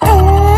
Oh.